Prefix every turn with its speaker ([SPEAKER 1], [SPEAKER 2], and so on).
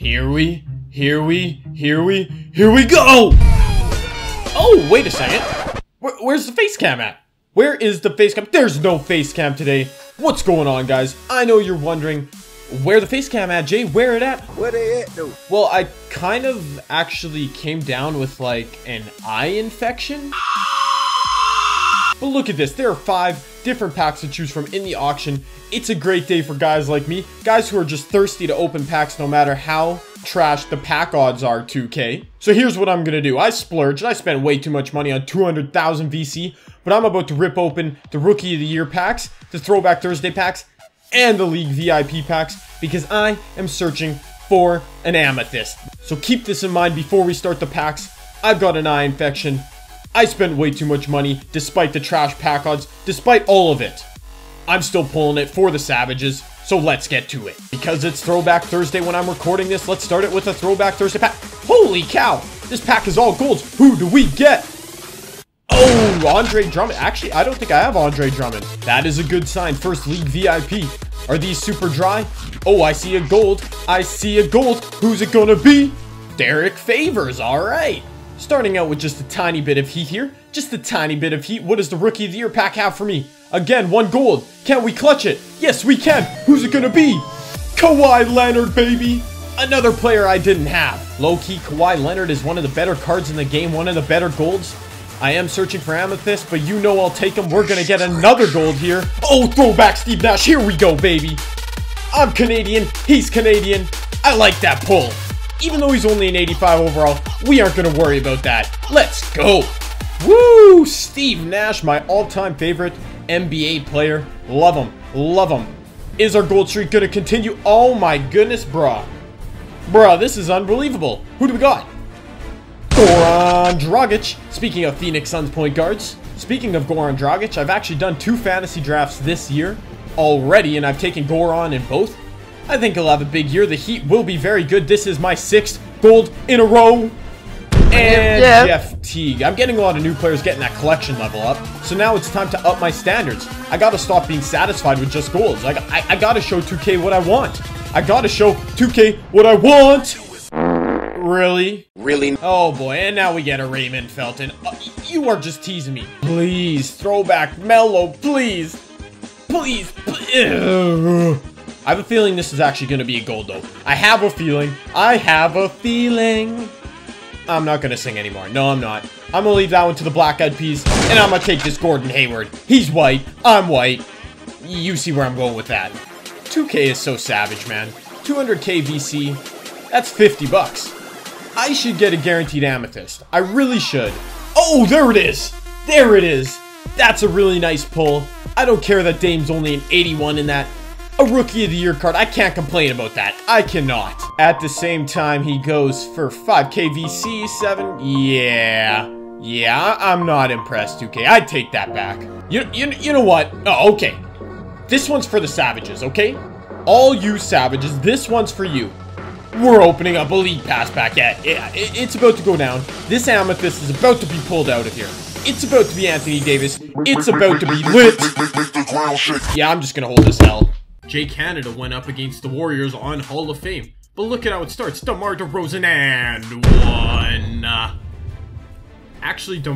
[SPEAKER 1] Here we, here we, here we, here we go! Oh, wait a second. Where, where's the face cam at? Where is the face cam? There's no face cam today. What's going on, guys? I know you're wondering, where the face cam at, Jay? Where it at?
[SPEAKER 2] Where they at though?
[SPEAKER 1] Well, I kind of actually came down with like an eye infection. But look at this, there are five different packs to choose from in the auction. It's a great day for guys like me, guys who are just thirsty to open packs no matter how trash the pack odds are 2k. So here's what I'm gonna do. I splurged, I spent way too much money on 200,000 VC, but I'm about to rip open the Rookie of the Year packs, the Throwback Thursday packs, and the League VIP packs because I am searching for an amethyst. So keep this in mind before we start the packs. I've got an eye infection. I spent way too much money, despite the trash pack odds, despite all of it. I'm still pulling it for the Savages, so let's get to it. Because it's Throwback Thursday when I'm recording this, let's start it with a Throwback Thursday pack. Holy cow! This pack is all golds. Who do we get? Oh, Andre Drummond. Actually, I don't think I have Andre Drummond. That is a good sign. First League VIP. Are these super dry? Oh, I see a gold. I see a gold. Who's it gonna be? Derrick Favors. All right. Starting out with just a tiny bit of heat here. Just a tiny bit of heat. What does the Rookie of the Year pack have for me? Again, one gold. Can we clutch it? Yes, we can. Who's it gonna be? Kawhi Leonard, baby. Another player I didn't have. Low-key, Kawhi Leonard is one of the better cards in the game, one of the better golds. I am searching for Amethyst, but you know I'll take them. We're gonna get another gold here. Oh, throwback Steve Nash. Here we go, baby. I'm Canadian. He's Canadian. I like that pull. Even though he's only an 85 overall, we aren't gonna worry about that. Let's go. Woo! Steve Nash, my all-time favorite NBA player. Love him. Love him. Is our gold streak gonna continue? Oh my goodness, bruh. Bruh, this is unbelievable. Who do we got? Goran Dragic. Speaking of Phoenix Suns point guards, speaking of Goran Dragic, I've actually done two fantasy drafts this year already, and I've taken Goran in both. I think he'll have a big year. The Heat will be very good. This is my sixth gold in a row. And
[SPEAKER 2] Yeah.
[SPEAKER 1] Jeff Teague. I'm getting a lot of new players getting that collection level up. So now it's time to up my standards. I gotta stop being satisfied with just golds. I, I, I gotta show 2K what I want. I gotta show 2K what I want. Really?
[SPEAKER 2] Really?
[SPEAKER 1] Oh boy, and now we get a Raymond Felton. Uh, you are just teasing me. Please, throwback Melo, please. Please. pl- Ugh. I have a feeling this is actually going to be a gold though. I have a feeling. I have a feeling. I'm not going to sing anymore. No, I'm not. I'm going to leave that one to the Black Eyed Peas, and I'm going to take this Gordon Hayward. He's white. I'm white. You see where I'm going with that. 2K is so savage, man. 200k VC. That's 50 bucks. I should get a guaranteed amethyst. I really should. Oh, there it is. There it is. That's a really nice pull. I don't care that Dame's only an 81 in that. A Rookie of the Year card. I can't complain about that. I cannot. At the same time, he goes for 5k VC, 7. Yeah. Yeah, I'm not impressed, 2k. I'd take that back. You, you, you know what? Oh, okay. This one's for the savages, okay? All you savages, this one's for you. We're opening up a Elite Pass pack. Yeah, yeah, it- it's about to go down. This Amethyst is about to be pulled out of here. It's about to be Anthony Davis. It's about to be lit. Yeah, I'm just gonna hold this L. Jay Canada went up against the Warriors on Hall of Fame. But look at how it starts. DeMar DeRozan and one. Actually, DeMar